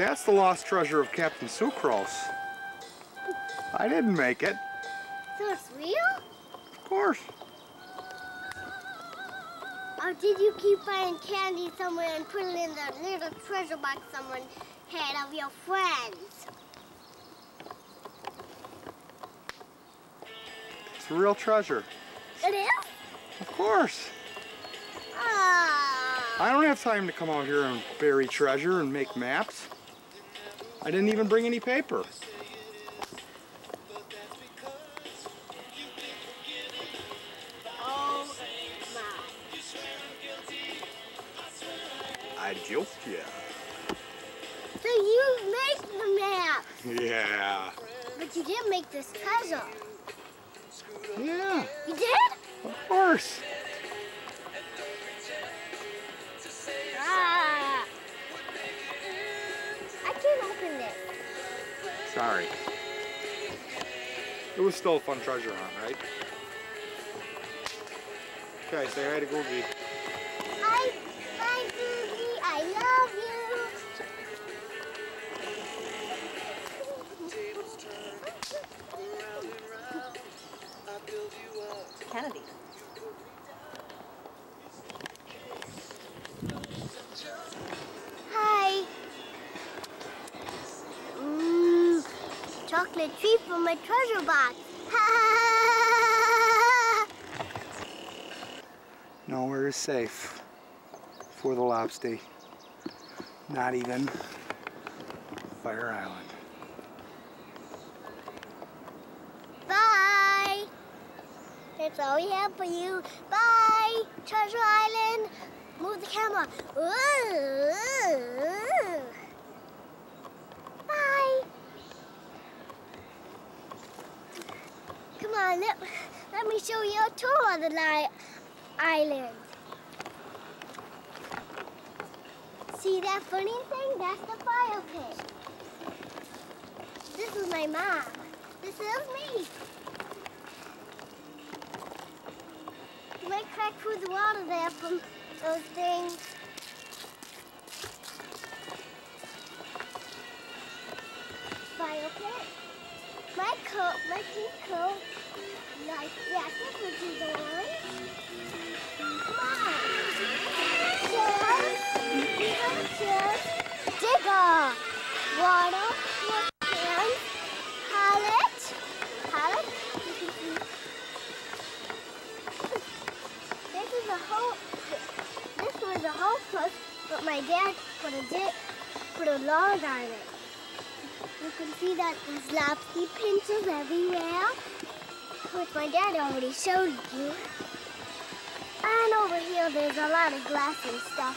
That's the lost treasure of Captain Sucrose. I didn't make it. So it's real? Of course. Or did you keep finding candy somewhere and put it in the little treasure box someone had of your friends? It's a real treasure. It is? Of course. Ah. I don't have time to come out here and bury treasure and make maps. I didn't even bring any paper. Oh. I joked you. So you make the map, Yeah. but you didn't make this treasure. Yeah, You did? of course. Sorry. It was still a fun treasure hunt, right? Okay, say hi to Googie. Hi, hi, Googie. I love you. Kennedy. Chocolate treat from my treasure box. Nowhere is safe for the lobster. Not even Fire Island. Bye. That's all we have for you. Bye, Treasure Island. Move the camera. Ooh. Bye. Come on, let, let me show you a tour of the li- island. See that funny thing? That's the fire pit. This is my mom. This is me. Might crack through the water there from those things. My coat, my pink coat. Like, yeah, this would be the one. Digger. Water. Can. This is a whole. This was a but my dad put a dip, put a long island. You can see that there's lobster pinches everywhere, which my dad already showed you. And over here, there's a lot of glass and stuff.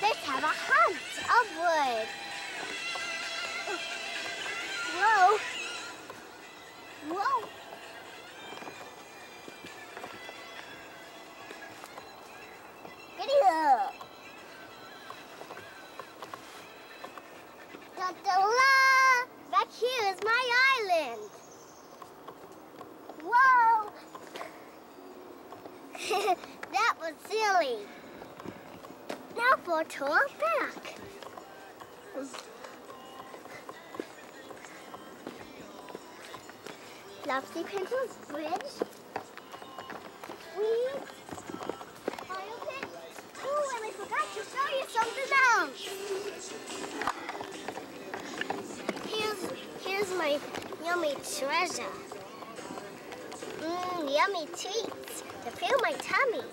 Let's have a hunt of wood. Da. Back here is my island. Whoa. that was silly. Now for a tour back. Lobster Pencil's Bridge. We. Oh, and I forgot to show you something else. Here's my yummy treasure. Mmm, yummy treats to fill my tummy.